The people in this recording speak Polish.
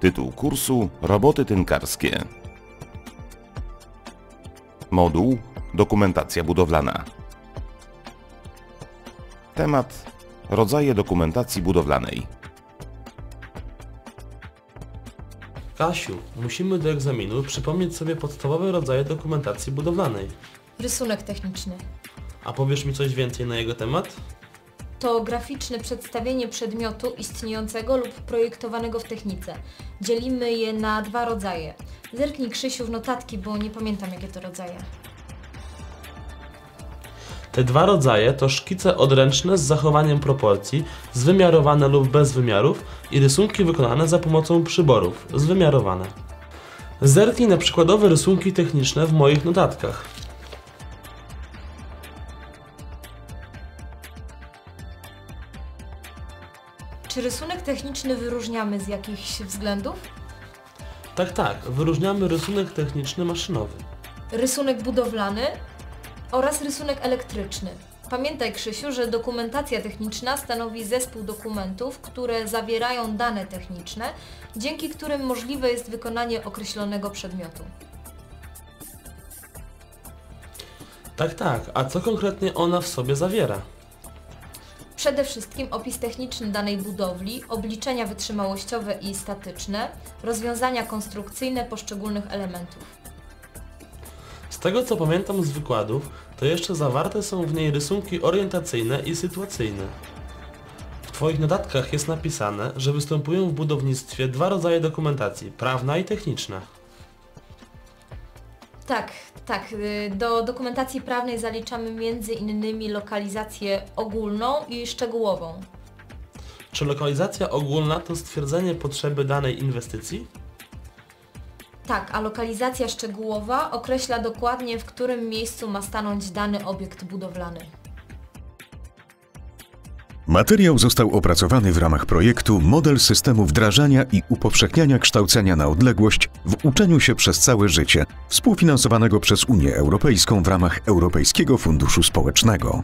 Tytuł kursu Roboty tynkarskie. Moduł Dokumentacja budowlana. Temat Rodzaje dokumentacji budowlanej. Kasiu, musimy do egzaminu przypomnieć sobie podstawowe rodzaje dokumentacji budowlanej. Rysunek techniczny. A powiesz mi coś więcej na jego temat? To graficzne przedstawienie przedmiotu istniejącego lub projektowanego w technice. Dzielimy je na dwa rodzaje. Zerknij Krzysiu w notatki, bo nie pamiętam jakie to rodzaje. Te dwa rodzaje to szkice odręczne z zachowaniem proporcji, zwymiarowane lub bez wymiarów i rysunki wykonane za pomocą przyborów, zwymiarowane. Zerknij na przykładowe rysunki techniczne w moich notatkach. Czy rysunek techniczny wyróżniamy z jakichś względów? Tak, tak, wyróżniamy rysunek techniczny maszynowy. Rysunek budowlany oraz rysunek elektryczny. Pamiętaj Krzysiu, że dokumentacja techniczna stanowi zespół dokumentów, które zawierają dane techniczne, dzięki którym możliwe jest wykonanie określonego przedmiotu. Tak, tak, a co konkretnie ona w sobie zawiera? Przede wszystkim opis techniczny danej budowli, obliczenia wytrzymałościowe i statyczne, rozwiązania konstrukcyjne poszczególnych elementów. Z tego co pamiętam z wykładów, to jeszcze zawarte są w niej rysunki orientacyjne i sytuacyjne. W Twoich notatkach jest napisane, że występują w budownictwie dwa rodzaje dokumentacji, prawna i techniczna. Tak, tak. y, Do dokumentacji prawnej zaliczamy między innymi lokalizację ogólną i szczegółową. Czy lokalizacja ogólna to stwierdzenie potrzeby danej inwestycji? Tak, a lokalizacja szczegółowa określa dokładnie, w którym miejscu ma stanąć dany obiekt budowlany. Materiał został opracowany w ramach projektu Model systemu wdrażania i upowszechniania kształcenia na odległość w uczeniu się przez całe życie, współfinansowanego przez Unię Europejską w ramach Europejskiego Funduszu Społecznego.